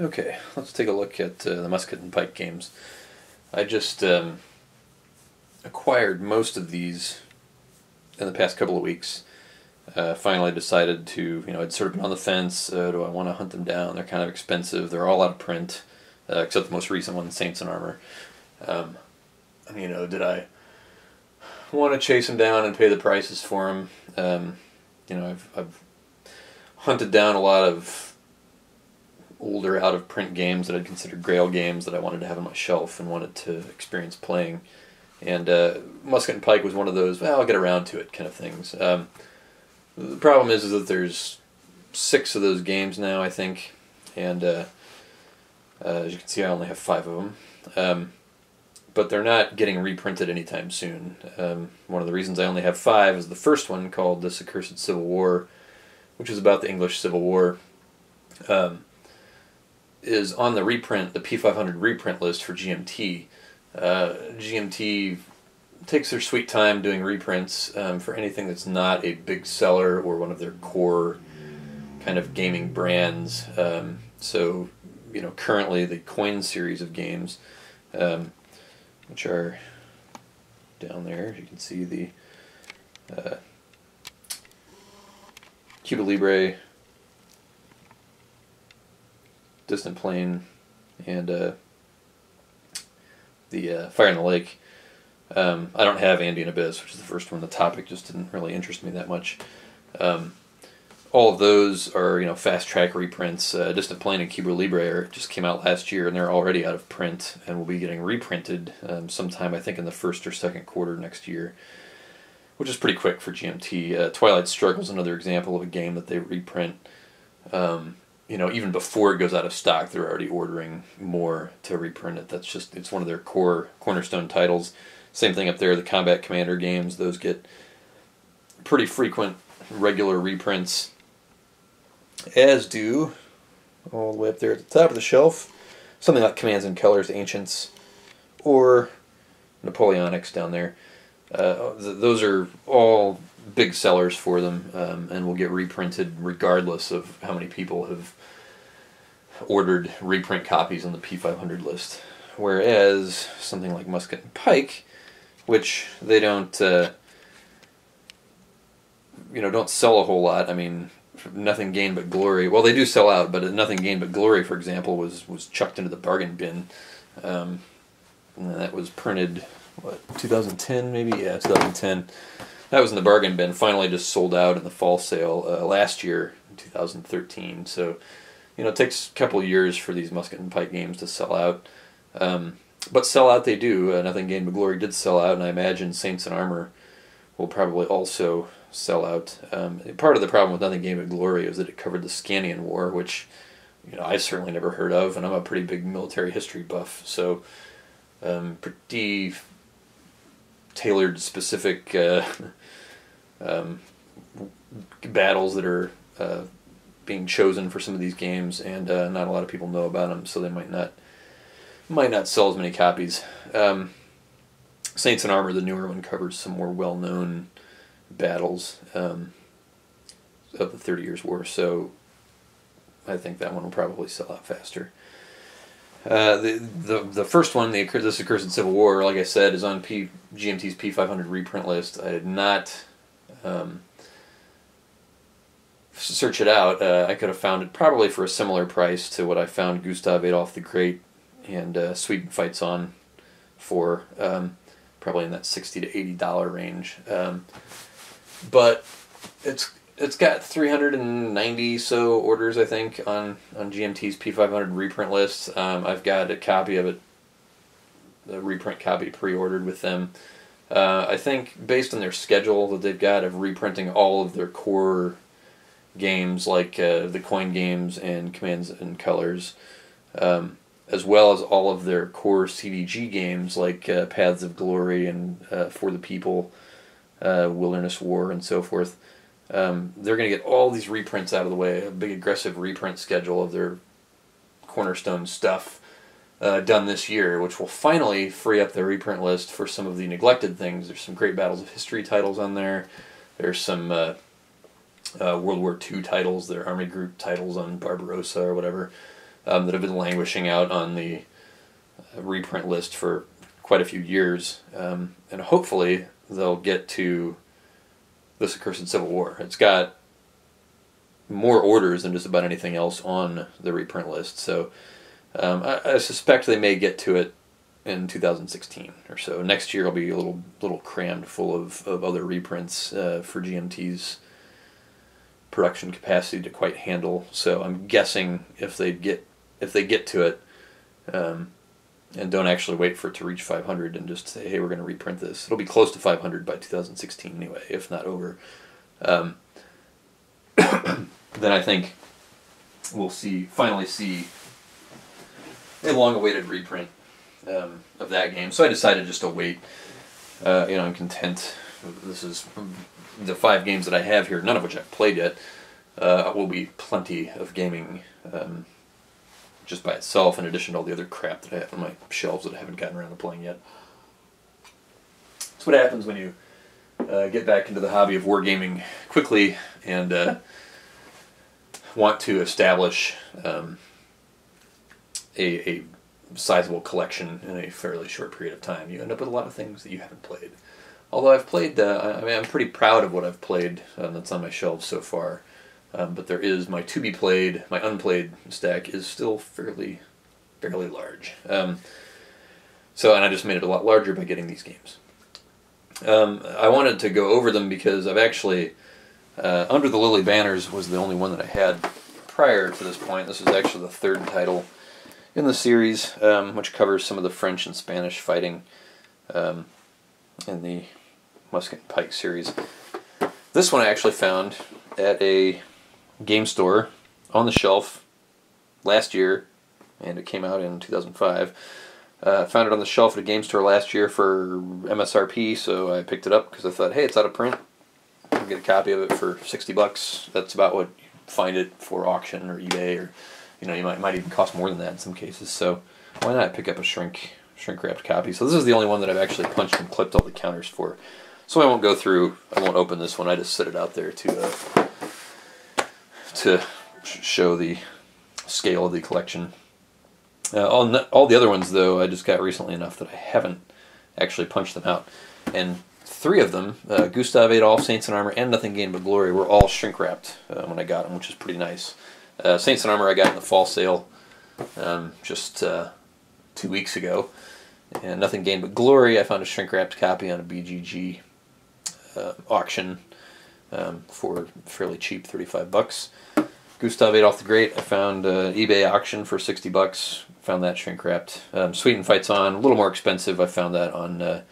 Okay, let's take a look at uh, the musket and pike games. I just um, acquired most of these in the past couple of weeks. Uh, finally decided to, you know, I'd sort of been on the fence. Uh, do I want to hunt them down? They're kind of expensive. They're all out of print, uh, except the most recent one, Saints and Armor. Um, you know, did I want to chase them down and pay the prices for them? Um, you know, I've, I've hunted down a lot of older out of print games that I'd considered grail games that I wanted to have on my shelf and wanted to experience playing. And uh, Musket and Pike was one of those, well, I'll get around to it kind of things. Um, the problem is, is that there's six of those games now, I think. And uh, uh, as you can see, I only have five of them. Um, but they're not getting reprinted anytime soon. Um, one of the reasons I only have five is the first one called This Accursed Civil War, which is about the English Civil War. Um, is on the reprint, the P500 reprint list for GMT. Uh, GMT takes their sweet time doing reprints um, for anything that's not a big seller or one of their core kind of gaming brands. Um, so, you know, currently the Coin series of games, um, which are down there, you can see the uh, Cuba Libre Distant Plain, and uh, the uh, Fire in the Lake. Um, I don't have Andean Abyss, which is the first one. The topic just didn't really interest me that much. Um, all of those are you know fast track reprints. Uh, Distant Plain and Cuba Libre are, just came out last year, and they're already out of print and will be getting reprinted um, sometime I think in the first or second quarter next year, which is pretty quick for GMT. Uh, Twilight Struggle is another example of a game that they reprint. Um, you know, even before it goes out of stock, they're already ordering more to reprint it. That's just it's one of their core cornerstone titles. Same thing up there, the Combat Commander games; those get pretty frequent, regular reprints. As do all the way up there at the top of the shelf, something like Commands and Colors, Ancients, or Napoleonics down there. Uh, th- those are all big sellers for them um, and will get reprinted regardless of how many people have ordered reprint copies on the P500 list. Whereas something like Musket and Pike, which they don't, uh, you know, don't sell a whole lot. I mean, nothing gained but glory. Well, they do sell out, but nothing gained but glory, for example, was was chucked into the bargain bin. Um, and that was printed what 2010 maybe yeah 2010 that was in the bargain bin. Finally, just sold out in the fall sale uh, last year, 2013. So, you know, it takes a couple years for these musket and pike games to sell out. Um, but sell out they do. Uh, Nothing Gained But Glory did sell out, and I imagine Saints and Armor will probably also sell out. Um, part of the problem with Nothing Gained But Glory is that it covered the Scanian War, which you know I certainly never heard of, and I'm a pretty big military history buff, so um, pretty tailored specific uh, um, battles that are uh, being chosen for some of these games, and uh, not a lot of people know about them, so they might not might not sell as many copies. Um, Saints and Armor, the newer one, covers some more well known battles um, of the Thirty Years' War, so I think that one will probably sell out faster. Uh, the, the the first one, the this Accursed Civil War, like I said, is on P, GMT's P500 reprint list. I did not um, search it out. Uh, I could have found it probably for a similar price to what I found Gustav Adolf the Great and uh, Sweden Fights On for, um, probably in that sixty to eighty dollar range. Um, but it's it's got 390 so orders I think on on GMT's P500 reprint list. Um, I've got a copy of it, the reprint copy pre-ordered with them. Uh, I think based on their schedule that they've got of reprinting all of their core games like uh, the coin games and commands and colors, um, as well as all of their core CDG games like uh, Paths of Glory and uh, For the People, uh, Wilderness War, and so forth um, they're going to get all these reprints out of the way, a big aggressive reprint schedule of their cornerstone stuff uh, done this year, which will finally free up their reprint list for some of the neglected things. There's some great Battles of History titles on there. There's some uh, uh, World War II titles, their Army Group titles on Barbarossa or whatever. um, that have been languishing out on the uh, reprint list for quite a few years, um, and hopefully they'll get to this accursed Civil War. It's got more orders than just about anything else on the reprint list, so um, I, I, suspect they may get to it in 2016 or so. Next year will be a little little crammed full of, of other reprints uh, for GMT's production capacity to quite handle. So I'm guessing if they get if they get to it, um, and don't actually wait for it to reach 500 and just say, hey, we're going to reprint this. It'll be close to 500 by 2016 anyway, if not over. Um, then I think we'll see finally see a long-awaited reprint um, of that game. So I decided just to wait. Uh, you know, I'm content. This is the five games that I have here, none of which I've played yet. Uh, will be plenty of gaming um, just by itself, in addition to all the other crap that I have on my shelves that I haven't gotten around to playing yet. That's what happens when you uh, get back into the hobby of wargaming quickly and uh, want to establish um, a, a sizable collection in a fairly short period of time. You end up with a lot of things that you haven't played. Although I've played, uh, I mean, I'm pretty proud of what I've played uh, that's on my shelves so far. Um, but there is my to be played, my unplayed stack is still fairly, fairly large. Um, so, and I just made it a lot larger by getting these games. Um, I wanted to go over them because I've actually, uh, Under the Lily Banners was the only one that I had prior to this point. This is actually the third title in the series, um, which covers some of the French and Spanish fighting um, in the Musket and Pike series. This one I actually found at a game store on the shelf last year, and it came out in 2005. Uh, found it on the shelf at a game store last year for MSRP, so I picked it up because I thought, hey, it's out of print. I'll get a copy of it for 60 bucks. That's about what you find it for auction or eBay, or you know, you might might even cost more than that in some cases. So why not pick up a shrink shrink wrapped copy? So this is the only one that I've actually punched and clipped all the counters for. So I won't go through. I won't open this one. I just set it out there to uh, to show the scale of the collection. Uh, all, all the other ones, though, I just got recently enough that I haven't actually punched them out. And three of them, uh, Gustav Adolf, Saints in Armor, and Nothing Gained But Glory, were all shrink wrapped uh, when I got them, which is pretty nice. Uh, Saints in Armor I got in the fall sale um, just uh, two weeks ago. And Nothing Gained But Glory, I found a shrink wrapped copy on a BGG uh, auction um, for fairly cheap, 35 bucks. Gustav Adolf the Great, I found uh, eBay auction for 60 bucks. Found that shrink wrapped. Um, Sweden Fights On, a little more expensive. I found that on uh,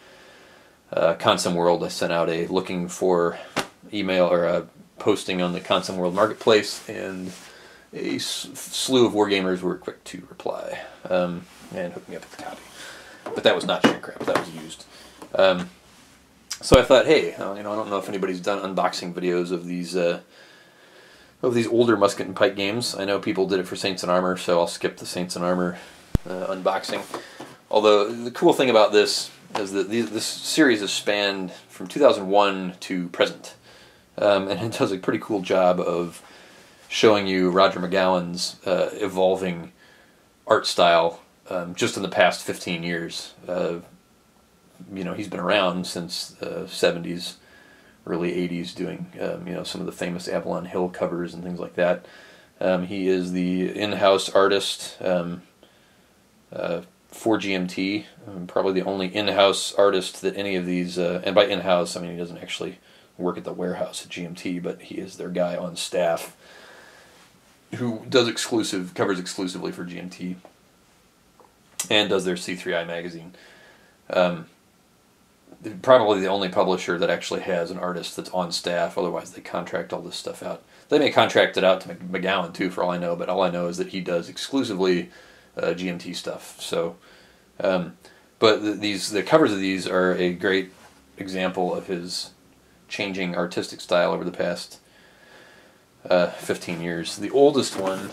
uh, ConsimWorld. I sent out a looking for email or a posting on the ConsimWorld marketplace, and a slew of wargamers were quick to reply um, and hook me up with the copy. But that was not shrink wrapped, that was used. Um, so I thought, hey, uh, you know, I don't know if anybody's done unboxing videos of these uh, of these older musket and pike games. I know people did it for Saints and Armor, so I'll skip the Saints and Armor uh, unboxing. Although the cool thing about this is that these, this series has spanned from 2001 to present, um, and it does a pretty cool job of showing you Rodger MacGowan's uh, evolving art style um, just in the past 15 years. You know, he's been around since the 70s, early 80s, doing, um, you know, some of the famous Avalon Hill covers and things like that. Um, he is the in-house artist um, uh, for GMT, um, probably the only in-house artist that any of these, uh, and by in-house, I mean he doesn't actually work at the warehouse at GMT, but he is their guy on staff who does exclusive, covers exclusively for GMT, and does their C3I magazine. Um, probably the only publisher that actually has an artist that's on staff. Otherwise, they contract all this stuff out. They may contract it out to MacGowan too, for all I know. But all I know is that he does exclusively uh, GMT stuff. So, um, but the, these the covers of these are a great example of his changing artistic style over the past uh, 15 years. The oldest one,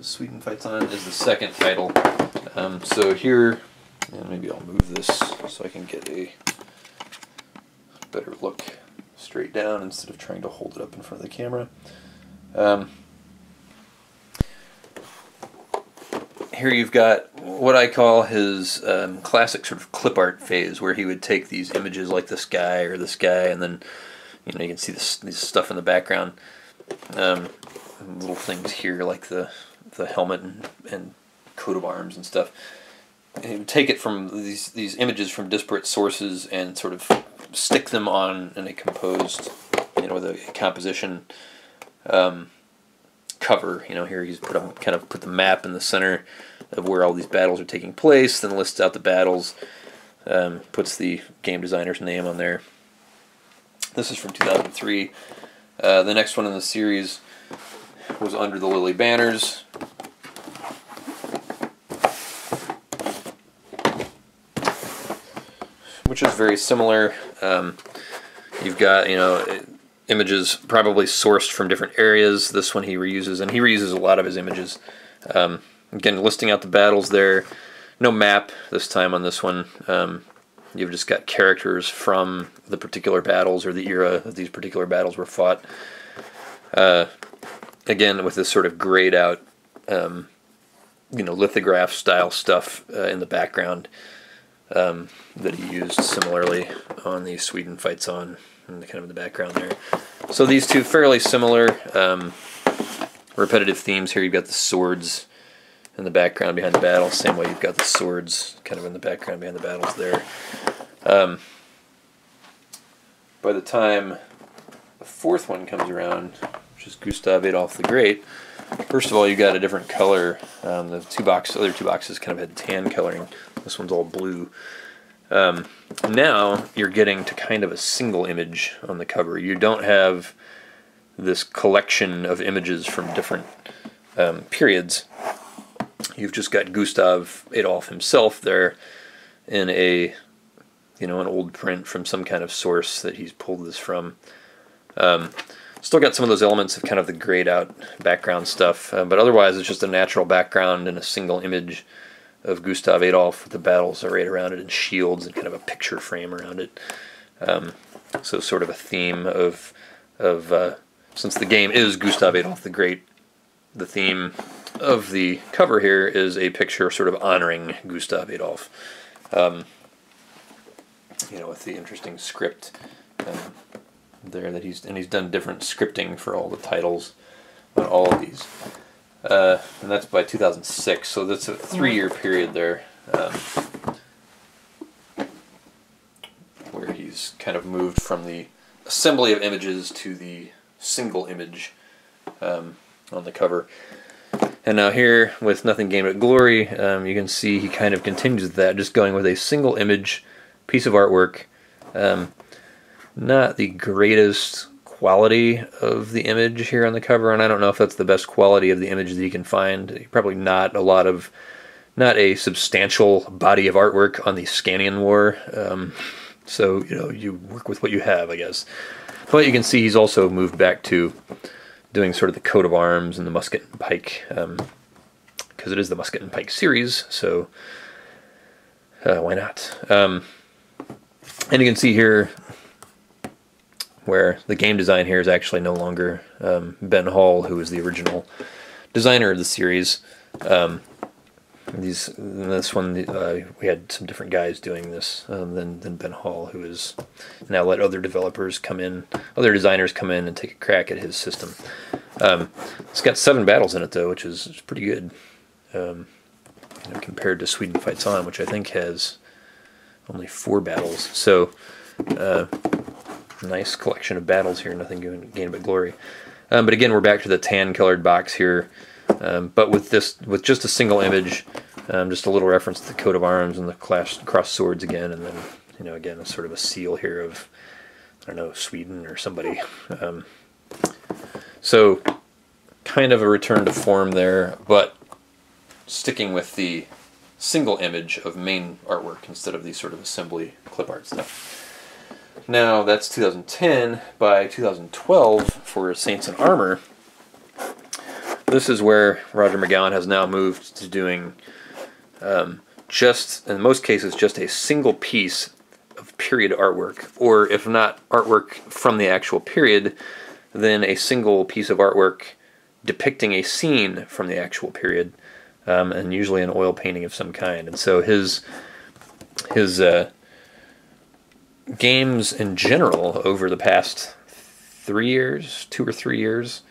Sweden Fights On, is the second title. Um, so here and maybe I'll move this so I can get a better look straight down instead of trying to hold it up in front of the camera. Um, here you've got what I call his um, classic sort of clip art phase, where he would take these images like this guy or this guy, and then you know you can see this, this stuff in the background. Um, little things here like the the helmet and, and coat of arms and stuff. Take it from these these images from disparate sources and sort of stick them on in a composed, you know, a composition. Um, cover. You know, here he's put up, kind of put the map in the center of where all these battles are taking place, then lists out the battles, um, puts the game designer's name on there. This is from 2003. Uh, the next one in the series was Under the Lily Banners. Which is very similar. Um, you've got, you know, images probably sourced from different areas. This one he reuses, and he reuses a lot of his images. Um, again, listing out the battles there. No map this time on this one. Um, you've just got characters from the particular battles or the era that these particular battles were fought. Uh, again, with this sort of grayed out, um, you know, lithograph style stuff uh, in the background um, that he used similarly on the Sweden Fights On and kind of in the background there. So these two fairly similar um, repetitive themes here. You've got the swords in the background behind the battle. Same way you've got the swords kind of in the background behind the battles there. Um, by the time the fourth one comes around, which is Gustav Adolf the Great, first of all you got a different color. Um, the two box, other two boxes kind of had tan coloring. This one's all blue. Um, now you're getting to kind of a single image on the cover. You don't have this collection of images from different um, periods. You've just got Gustav Adolf himself there in a, you know, an old print from some kind of source that he's pulled this from. Um, still got some of those elements of kind of the grayed out background stuff, uh, but otherwise it's just a natural background and a single image of Gustav Adolf with the battles arrayed around it and shields and kind of a picture frame around it. Um, so sort of a theme of of uh, since the game is Gustav Adolf the Great, the theme of the cover here is a picture sort of honoring Gustav Adolf. Um, you know, with the interesting script um, there that he's and he's done different scripting for all the titles on all of these. Uh, and that's by 2006, so that's a three-year period there, um, where he's kind of moved from the assembly of images to the single image um, on the cover. And now here, with Nothing Gained But Glory, um, you can see he kind of continues that, just going with a single image piece of artwork. Um, not the greatest quality of the image here on the cover, and I don't know if that's the best quality of the image that you can find. Probably not a lot of, not a substantial body of artwork on the Scanian War. Um, so you know you work with what you have, I guess. But you can see he's also moved back to doing sort of the coat of arms and the musket and pike, because um, it is the musket and pike series. So uh, why not? Um, and you can see here where the game design here is actually no longer um, Ben Hull, who was the original designer of the series. Um, these this one uh, we had some different guys doing this um, than than Ben Hull, who is now let other developers come in, other designers come in and take a crack at his system. Um, it's got seven battles in it though, which is, pretty good um, you know, compared to Sweden Fights On, which I think has only four battles. So. Uh, nice collection of battles here. Nothing gained but glory. Um, but again, we're back to the tan colored box here. Um, but with this, with just a single image, um, just a little reference to the coat of arms and the clash, cross swords again, and then you know again a sort of a seal here of I don't know Sweden or somebody. Um, so kind of a return to form there, but sticking with the single image of main artwork instead of the sort of assembly clip art stuff. Now that's 2010. By 2012, for Saints and Armor, this is where Rodger MacGowan has now moved to doing um, just, in most cases, just a single piece of period artwork, or if not artwork from the actual period, then a single piece of artwork depicting a scene from the actual period. um, and usually an oil painting of some kind. And so his his uh, games in general over the past three years, two or three years,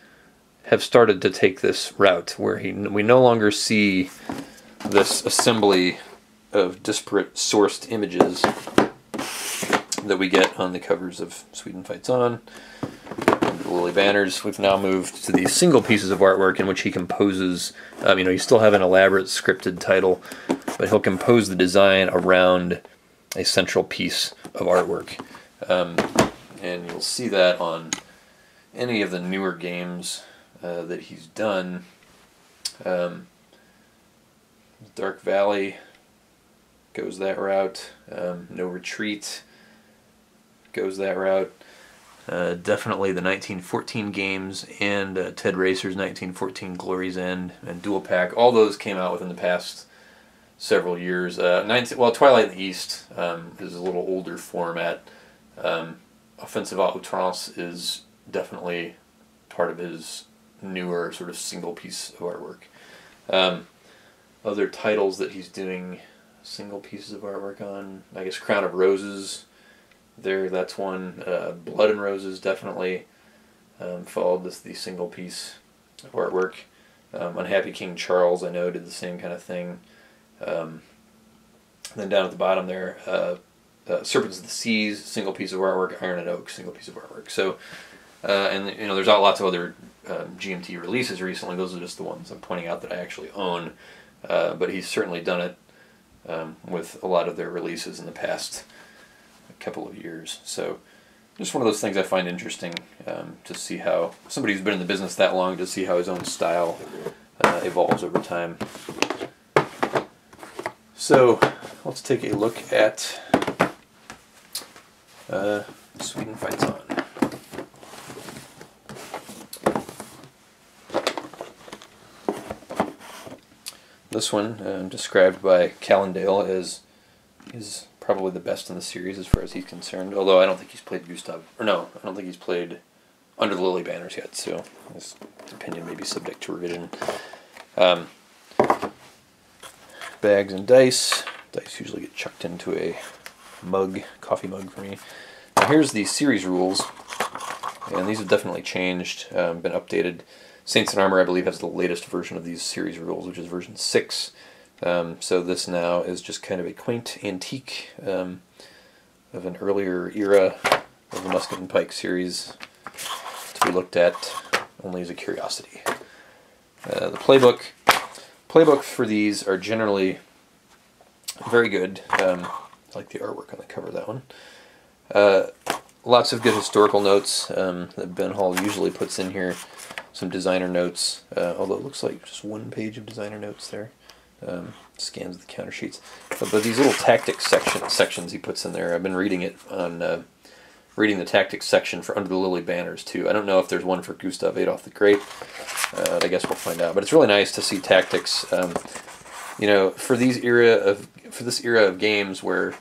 have started to take this route where he we no longer see this assembly of disparate sourced images that we get on the covers of Sweden Fights On, the Lily Banners. We've now moved to these single pieces of artwork in which he composes. Um, you know, you still have an elaborate scripted title, but he'll compose the design around a central piece of artwork. Um, and you'll see that on any of the newer games uh, that he's done. Um, Dark Valley goes that route. Um, no Retreat goes that route. Uh, definitely the 1914 games and uh, Ted Raicer's 1914 Glory's End and Dual Pack. All those came out within the past several years. Uh, 19, well, Twilight in the East um, is a little older format. Um, Offensive Outrance is definitely part of his newer sort of single piece of artwork. Um, other titles that he's doing single pieces of artwork on, I guess Crown of Roses. There, that's one. Uh, Blood and Roses definitely um, followed this the single piece of artwork. Um, Unhappy King Charles, I know, did the same kind of thing. Um, then down at the bottom there, uh, uh, Serpents of the Seas, single piece of artwork. Iron and Oak, single piece of artwork. So, uh, and you know, there's lots of other um, GMT releases recently. Those are just the ones I'm pointing out that I actually own. Uh, but he's certainly done it um, with a lot of their releases in the past couple of years. So just one of those things I find interesting um, to see how somebody who's been in the business that long to see how his own style uh, evolves over time. So let's take a look at uh, Sweden Fights On. This one, uh, described by Callendale as is probably the best in the series as far as he's concerned. Although I don't think he's played Gustav, or no, I don't think he's played Under the Lily Banners yet. So his opinion may be subject to revision. Um, bags and dice. Dice usually get chucked into a mug, coffee mug for me. Now here's the series rules, and these have definitely changed, um, been updated. Saints and Armor, I believe, has the latest version of these series rules, which is version 6. Um, so this now is just kind of a quaint antique um, of an earlier era of the Musket and Pike series to be looked at only as a curiosity. Uh, the playbook playbooks for these are generally very good. Um, I like the artwork on the cover of that one. Uh, lots of good historical notes um, that Ben Hull usually puts in here some designer notes, uh, although it looks like just one page of designer notes there. Um, scans of the counter sheets. But, but, these little tactics section sections he puts in there, I've been reading it on uh, reading the tactics section for Under the Lily banners too. I don't know if there's one for Gustav Adolf the Great. Uh, I guess we'll find out. But it's really nice to see tactics. Um, you know, for these era of for this era of games where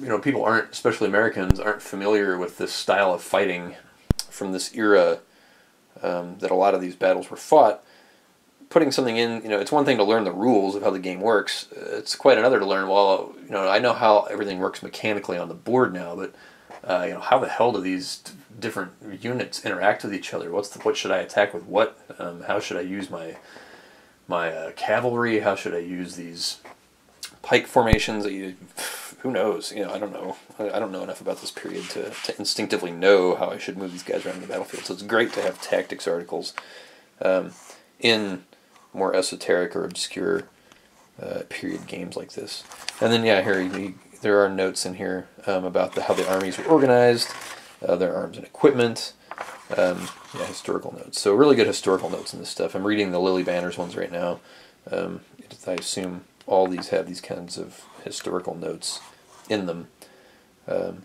you know people aren't, especially Americans, aren't familiar with this style of fighting from this era um, that a lot of these battles were fought. Putting something in, you know, it's one thing to learn the rules of how the game works. It's quite another to learn. Well, you know, I know how everything works mechanically on the board now, but uh, you know, how the hell do these different units interact with each other? What's the, what should I attack with what? Um, how should I use my my uh, cavalry? How should I use these pike formations? Who knows? You know, I don't know. I don't know enough about this period to, to instinctively know how I should move these guys around the battlefield. So it's great to have tactics articles um, in more esoteric or obscure uh, period games like this. And then yeah, here you, there are notes in here um, about the, how the armies were organized, uh, their arms and equipment. Um, yeah, historical notes. So really good historical notes in this stuff. I'm reading the Lily Banners ones right now. Um, I assume all these have these kinds of historical notes in them um,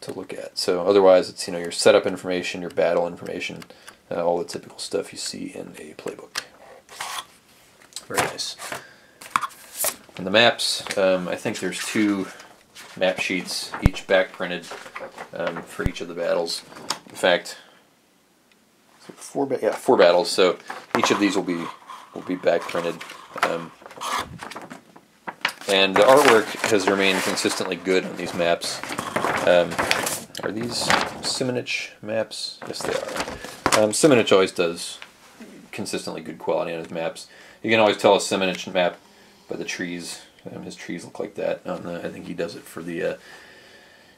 to look at. So otherwise, it's you know your setup information, your battle information, uh, all the typical stuff you see in a playbook. Very nice. And the maps, um, I think there's two map sheets, each back printed um, for each of the battles. In fact, four yeah four battles. So each of these will be will be back printed. Um, and the artwork has remained consistently good on these maps. Um, are these Simonitch maps? Yes, they are. Um, Simonitch always does consistently good quality on his maps. You can always tell a Simonitch map by the trees. Um, his trees look like that. The, I think he does it for the uh,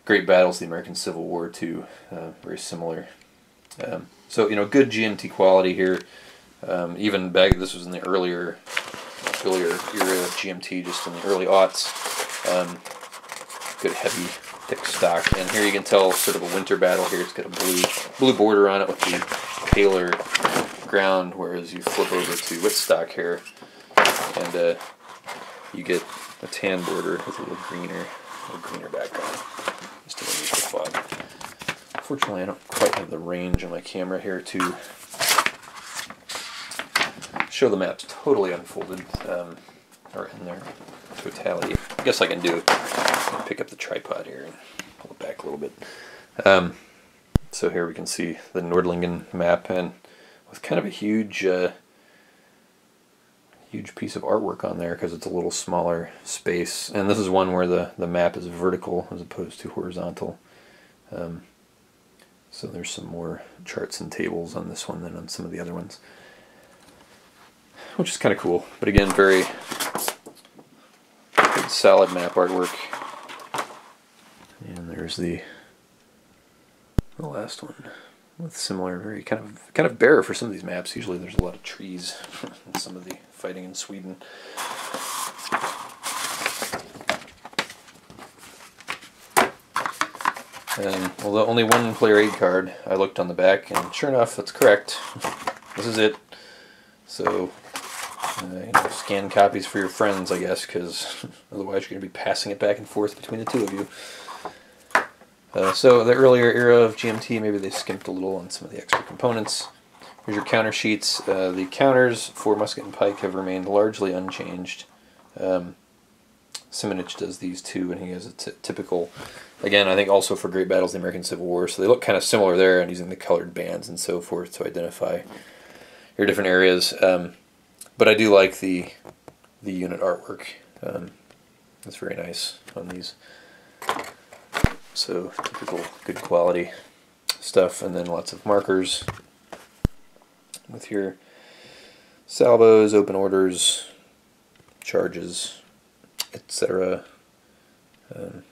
Great Battles, the American Civil War too. Uh, very similar. Um, so you know, good GMT quality here. Um, even back, this was in the earlier, earlier era of GMT, just in the early aughts. Um, good heavy, thick stock, and here you can tell sort of a winter battle. Here it's got a blue, blue border on it with the paler ground, whereas you flip over to Wittstock here, and uh, you get a tan border with a little greener, a little greener background. Just underneath the fog. Unfortunately, I don't quite have the range on my camera here to show the maps totally unfolded um, or in their totality. I guess I can do pick up the tripod here and pull it back a little bit. Um, so here we can see the Nordlingen map and with kind of a huge uh, huge piece of artwork on there because it's a little smaller space. And this is one where the the map is vertical as opposed to horizontal. Um, so there's some more charts and tables on this one than on some of the other ones. Which is kind of cool. But again very solid map artwork. And there's the the last one with similar, very kind of kind of bare for some of these maps. Usually, there's a lot of trees in some of the fighting in Sweden. And although only one player aid card, I looked on the back, and sure enough, that's correct. This is it. So, uh, you know, scan copies for your friends, I guess, because otherwise you're going to be passing it back and forth between the two of you. Uh, so the earlier era of GMT, maybe they skimped a little on some of the extra components. Here's your counter sheets. Uh, the counters for musket and pike have remained largely unchanged. Um, Simonitch does these too, and he has a typical, again, I think also for Great Battles the American Civil War, so they look kind of similar there, and using the colored bands and so forth to identify your different areas. Um, but I do like the the unit artwork. Um, it's very nice on these. So typical good quality stuff, and then lots of markers with your salvos, open orders, charges, etc. Um,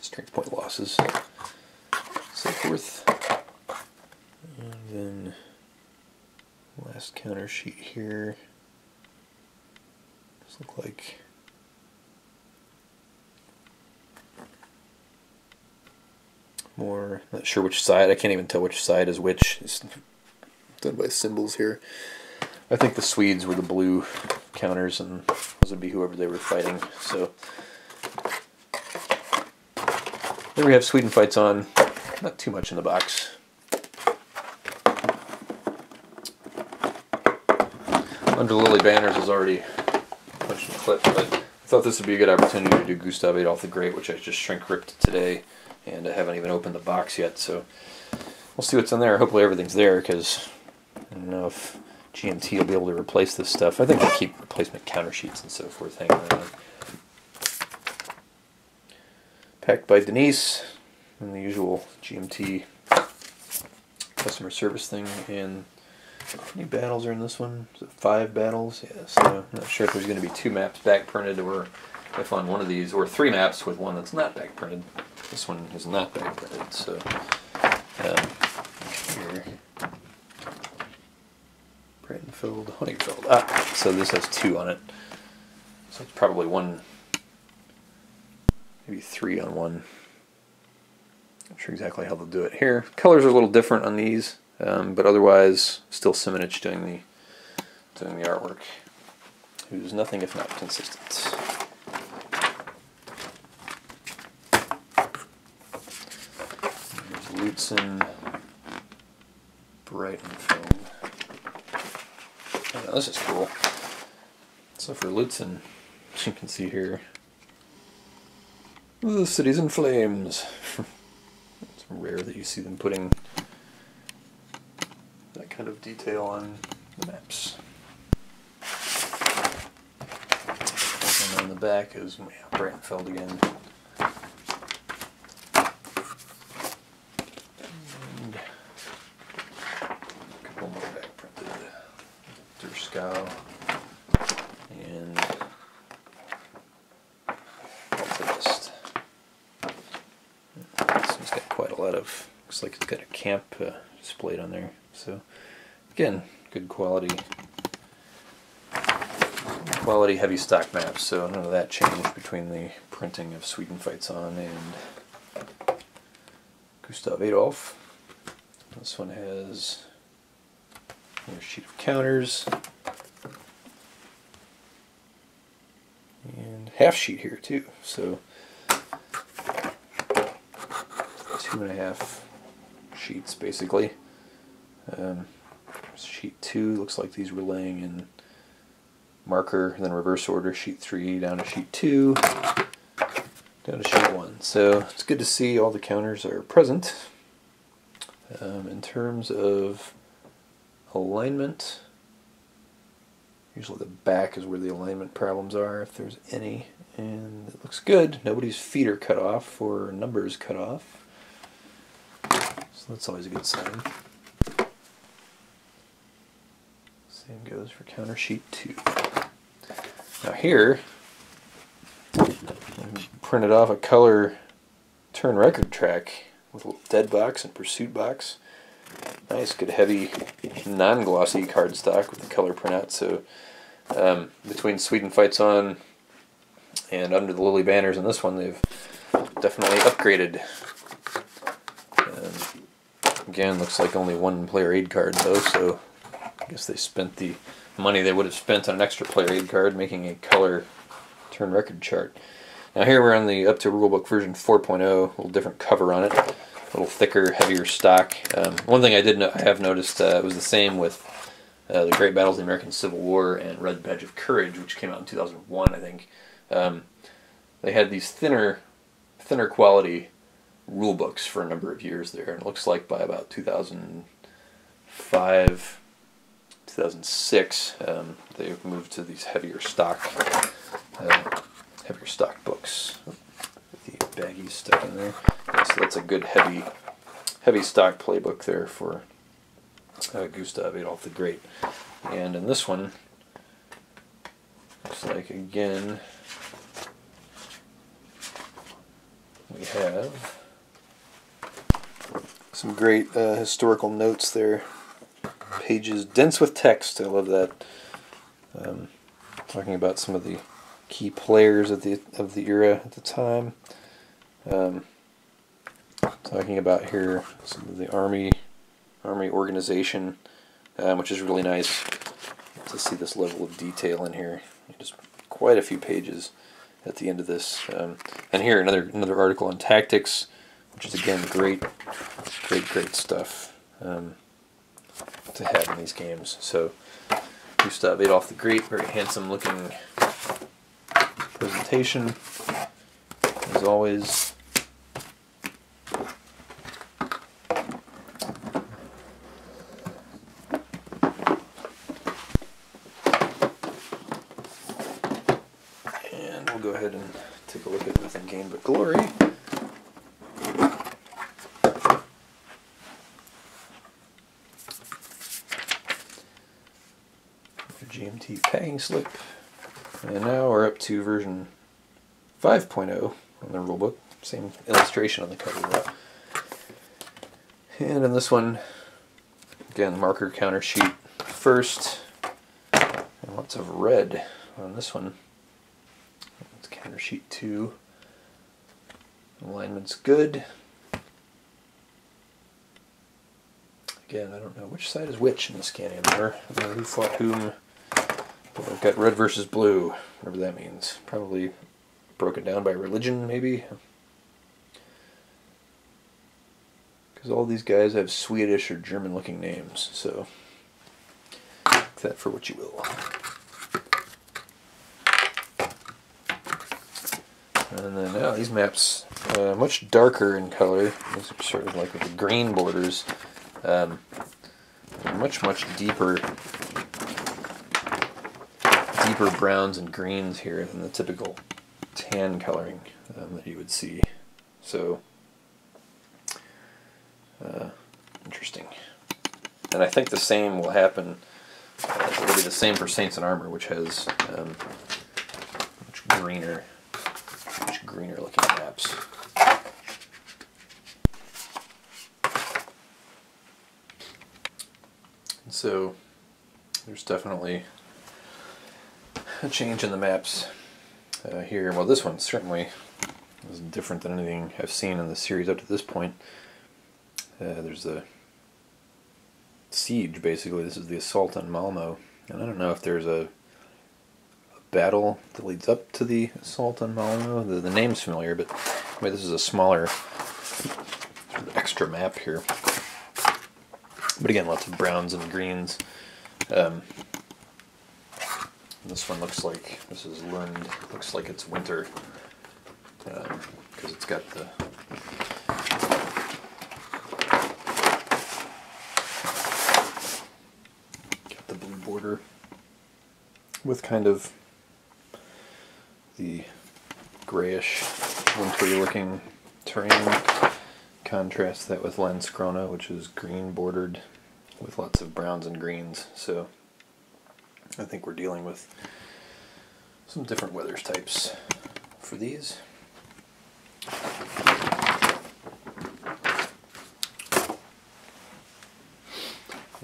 strength point losses, so forth. And then last counter sheet here. This look like more. Not sure which side. I can't even tell which side is which. It's done by symbols here. I think the Swedes were the blue counters, and those would be whoever they were fighting. So there we have Sweden fights on. Not too much in the box. Under Lily Banners is already punched and clipped, but I thought this would be a good opportunity to do Gustav Adolf the Great, which I just shrink ripped today and I haven't even opened the box yet, so we'll see what's in there. Hopefully everything's there, because I don't know if GMT will be able to replace this stuff. I think they'll keep replacement counter sheets and so forth hanging around. Packed by Denise, and the usual GMT customer service thing, and how many battles are in this one? five battles? Yeah, so I'm not sure if there's going to be two maps back printed or if on one of these, or three maps with one that's not back printed. This one is not back printed, so um, here. Breitenfeld, Honigfeld. Ah, so this has two on it. So it's probably one, maybe three on one. Not sure exactly how they'll do it here. Colors are a little different on these, um, but otherwise still Simonitch doing the doing the artwork. Who's nothing if not consistent. Lutzen, Breitenfeld. Oh, this is cool. So for Lutzen, you can see here, the city's in flames. it's rare that you see them putting that kind of detail on the maps. And on the back is yeah, Breitenfeld again. And a couple more back printed. Dirschau and Alte Veste. This one's got quite a lot of, looks like it's got a camp uh, displayed on there. So again, good quality, quality heavy stock maps. So none of that changed between the printing of Sweden Fights On and Gustav Adolf. This one has a sheet of counters and half sheet here too. So two and a half sheets basically. Um, sheet two looks like these were laying in marker, then reverse order. Sheet three down to sheet two, down to sheet one. So it's good to see all the counters are present. Um, in terms of alignment, usually the back is where the alignment problems are, if there's any. And it looks good. Nobody's feet are cut off or numbers cut off. So that's always a good sign. Same goes for counter sheet two. Now here, I printed off a color turn record track with a little dead box and pursuit box. Nice, good heavy, non-glossy cardstock with the color printout. So um, between Sweden Fights On and Under the Lily banners and this one, they've definitely upgraded. Again, looks like only one player aid card though, so I guess they spent the money they would have spent on an extra player aid card making a color turn record chart. Now here we're on the up to rulebook version 4.0, a little different cover on it, a little thicker, heavier stock. Um, one thing I did no I have noticed uh, was the same with uh, the Great Battles of the American Civil War and Red Badge of Courage, which came out in 2001, I think. Um, they had these thinner, thinner quality rule books for a number of years there, and it looks like by about 2005, 2006, um, they moved to these heavier stock. Uh, heavier stock books the baggies stuck in there. So that's a good heavy, heavy stock playbook there for uh, Gustav Adolf the Great. And in this one, looks like again we have some great uh, historical notes there. Pages dense with text. I love that. Um, talking about some of the key players of the of the era at the time. Um, talking about here some of the army army organization, um, which is really nice to see this level of detail in here. Just quite a few pages at the end of this, um, and here another another article on tactics, which is again great, great, great stuff um, to have in these games. So. Gustav Adolf the Great, very handsome looking presentation, as always. And we'll go ahead and take a look at Nothing Gained But Glory. GMT packing slip. And now we're up to version 5.0 on the rulebook. Same illustration on the cover. And in this one, again, marker counter sheet first. And lots of red on this one. It's counter sheet 2. Alignment's good. Again, I don't know which side is which in. I don't know who fought whom. I've got red versus blue, whatever that means. Probably broken down by religion, maybe. Because all these guys have Swedish or German looking names, so take that for what you will. And then now these maps uh, much darker in color. These are sort of like with the green borders. Um, much much deeper deeper browns and greens here than the typical tan coloring um, that you would see. So, uh, interesting. And I think the same will happen. Uh, it'll be the same for Saints and Armor, which has um, much greener, much greener looking maps. So there's definitely a change in the maps uh, here. Well, this one certainly is different than anything I've seen in the series up to this point. Uh, there's a siege, basically. This is the assault on Malmo. And I don't know if there's a, a battle that leads up to the assault on Malmo. The, the name's familiar, but anyway, this is a smaller extra map here. But again, lots of browns and greens. Um, this one looks like, this is Lund, looks like it's winter. Because um, it's got the got the blue border with kind of the grayish wintry looking terrain contrast that with Landskrona, which is green bordered with lots of browns and greens. So I think we're dealing with some different weather types for these.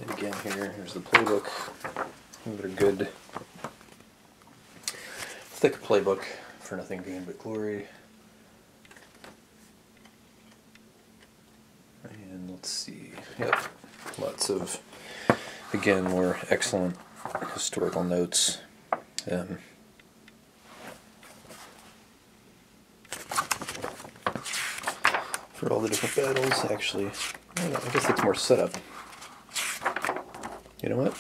And again here, here's the playbook. Another good thick playbook for nothing gained but glory. And let's see. Yep. Lots of again more excellent historical notes. Um, for all the different battles, actually, I, I guess it's more setup. You know what?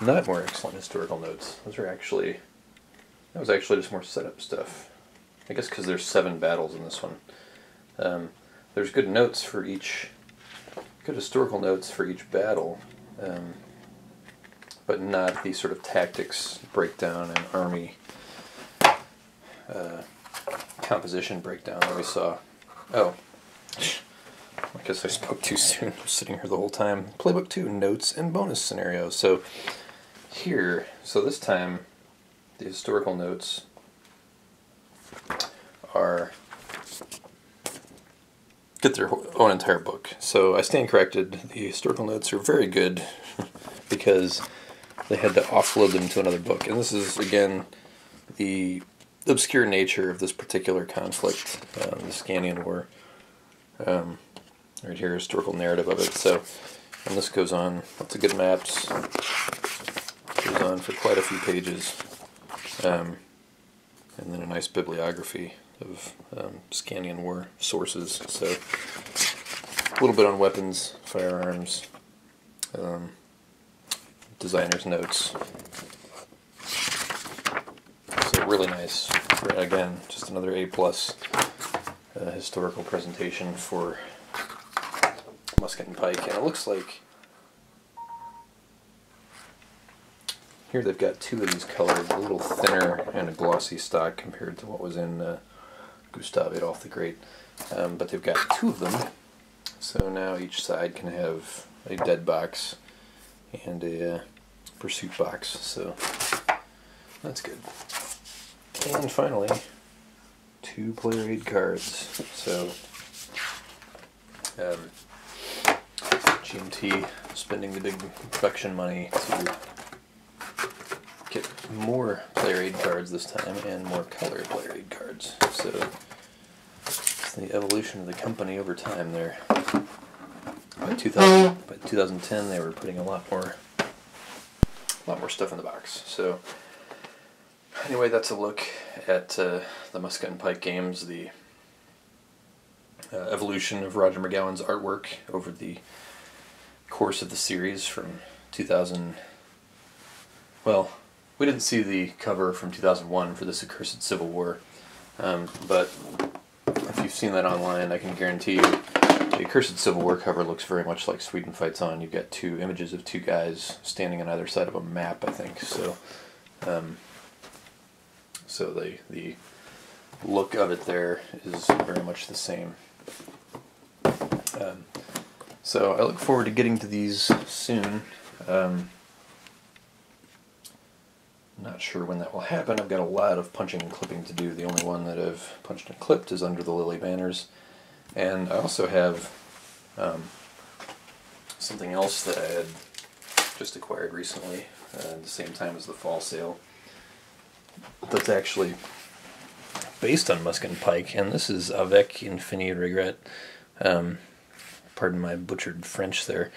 Not more excellent historical notes. Those are actually, that was actually just more setup stuff. I guess because there's seven battles in this one. Um, there's good notes for each, good historical notes for each battle. Um, but not the sort of tactics breakdown and army uh, composition breakdown that we saw. Oh, I guess I spoke too soon. I was sitting here the whole time. Playbook 2, notes and bonus scenarios. So here, so this time, the historical notes are get their own entire book. So I stand corrected. The historical notes are very good because they had to offload them to another book. And this is, again, the obscure nature of this particular conflict, um, the Scanian War. Um, right here, historical narrative of it. So, and this goes on, lots of good maps, goes on for quite a few pages. Um, and then a nice bibliography of um, Scanian War sources. So, a little bit on weapons, firearms, um, designer's notes. So really nice. Again, just another A plus uh, historical presentation for musket and pike, and it looks like here they've got two of these colored, a little thinner and a glossy stock compared to what was in uh, Gustav Adolf the Great. Um, but they've got two of them, so now each side can have a dead box and a uh, pursuit box, so that's good. And finally, two player aid cards. So, um, GMT spending the big production money to get more player aid cards this time and more color player aid cards. So, it's the evolution of the company over time there. By 2000, by 2010, they were putting a lot more a lot more stuff in the box. So anyway, that's a look at uh, the Musket and Pike games, the uh, evolution of Rodger MacGowan's artwork over the course of the series from 2000. Well, we didn't see the cover from 2001 for this accursed Civil War, um, but if you've seen that online, I can guarantee you the Accursed Civil War cover looks very much like Sweden Fights On. You've got two images of two guys standing on either side of a map, I think. So Um, so the the look of it there is very much the same. Um, so I look forward to getting to these soon. Um, not sure when that will happen. I've got a lot of punching and clipping to do. The only one that I've punched and clipped is under the Lily banners. And I also have um, something else that I had just acquired recently uh, at the same time as the fall sale that's actually based on Musket and Pike, and this is Avec Infini Regret. Um, pardon my butchered French there.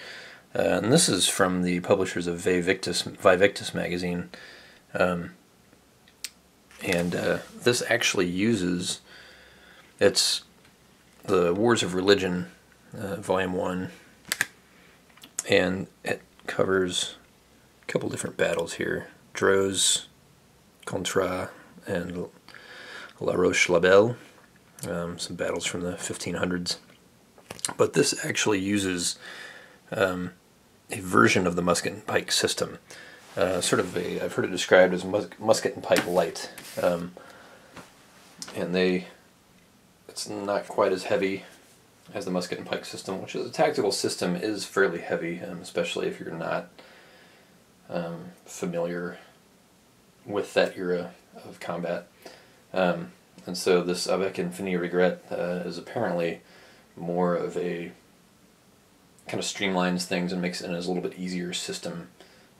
Uh, and this is from the publishers of Vae Victis, Vivictus magazine. Um, and uh, this actually uses, it's the Wars of Religion, uh, Volume 1, and it covers a couple different battles here. Dreux, Coutras, and La Roche-l'Abeille, um, some battles from the 1500s. But this actually uses um, a version of the musket and pike system. Uh, sort of a, I've heard it described as mus musket and pike light. Um, and they, it's not quite as heavy as the musket and pike system, which is a tactical system, is fairly heavy, um, especially if you're not um, familiar with that era of combat. Um, and so this Avec Infini Regret uh, is apparently more of a kind of streamlines things and makes it a little bit easier system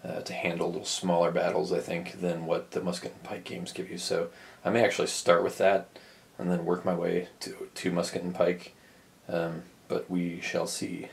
uh, to handle little smaller battles, I think, than what the Musket and Pike games give you. So I may actually start with that and then work my way to, to Musket and Pike, um, but we shall see.